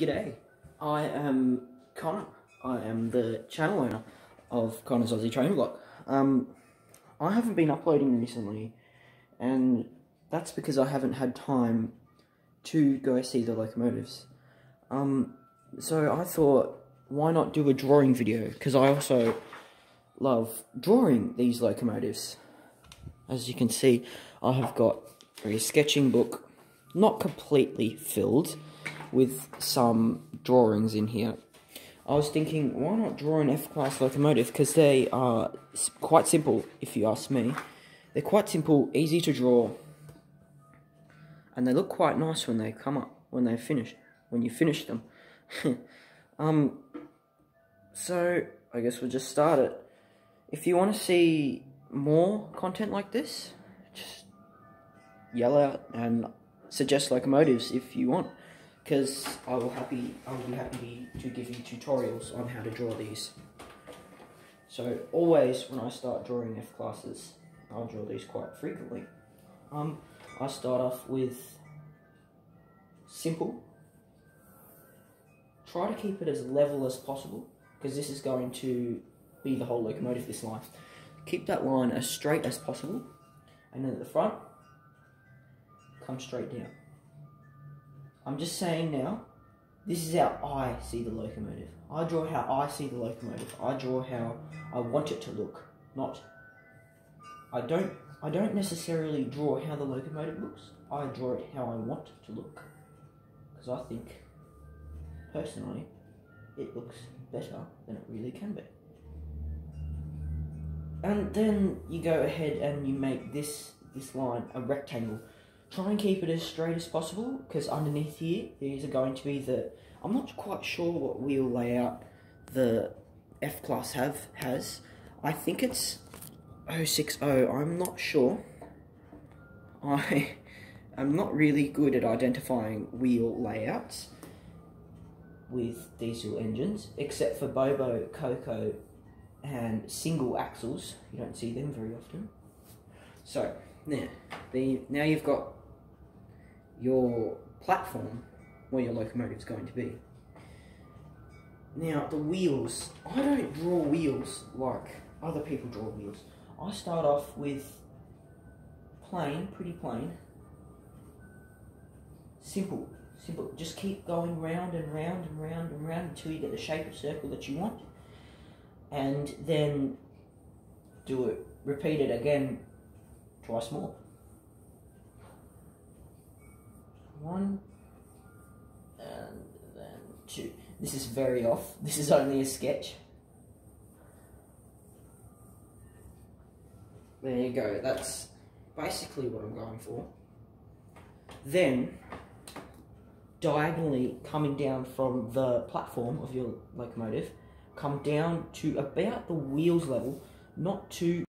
G'day, I am Connor. I am the channel owner of Connor's Aussie Train Vlog. Um, I haven't been uploading recently, and that's because I haven't had time to go see the locomotives. Um, so I thought, why not do a drawing video? Because I also love drawing these locomotives. As you can see, I have got a sketching book, not completely filled, with some drawings in here. I was thinking, why not draw an F-class locomotive? Because they are quite simple, if you ask me. They're quite simple, easy to draw, and they look quite nice when they come up, when they finish, when you finish them. um, so, I guess we'll just start it. If you want to see more content like this, just yell out and suggest locomotives if you want because I will happy I will be happy to give you tutorials on how to draw these. So always when I start drawing F classes, I'll draw these quite frequently. Um, I start off with simple. Try to keep it as level as possible because this is going to be the whole locomotive this line. Keep that line as straight as possible and then at the front, come straight down. I'm just saying now, this is how I see the locomotive. I draw how I see the locomotive. I draw how I want it to look, not. I don't. I don't necessarily draw how the locomotive looks. I draw it how I want it to look, because I think, personally, it looks better than it really can be. And then you go ahead and you make this this line a rectangle Try and keep it as straight as possible because underneath here these are going to be the I'm not quite sure what wheel layout the F class have has. I think it's 060. I'm not sure. I am not really good at identifying wheel layouts with diesel engines, except for Bo-Bo, Co-Co, and single axles. You don't see them very often. So, now, the, now you've got your platform where your locomotive is going to be. Now, the wheels. I don't draw wheels like other people draw wheels. I start off with plain, pretty plain. Simple, simple. Just keep going round and round and round and round until you get the shape of circle that you want. And then do it, repeat it again twice more. One, and then two. This is very off. This is only a sketch. There you go. That's basically what I'm going for. Then, diagonally coming down from the platform of your locomotive, come down to about the wheels level, not too